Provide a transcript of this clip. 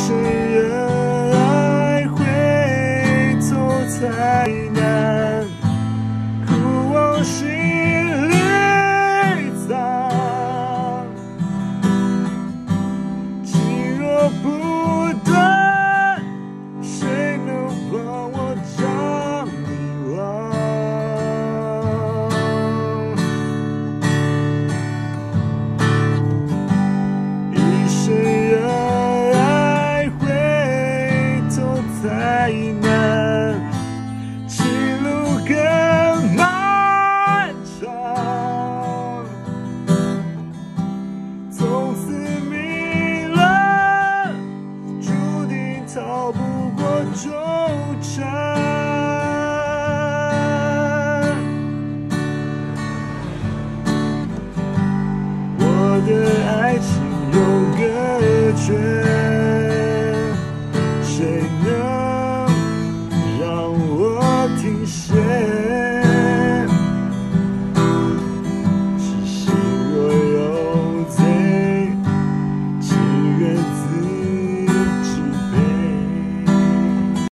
谁人爱回头太难，苦往心里藏。情若不难，前路更漫长。从此迷乱，注定逃不过纠缠。我的爱情有个缺，谁能？show.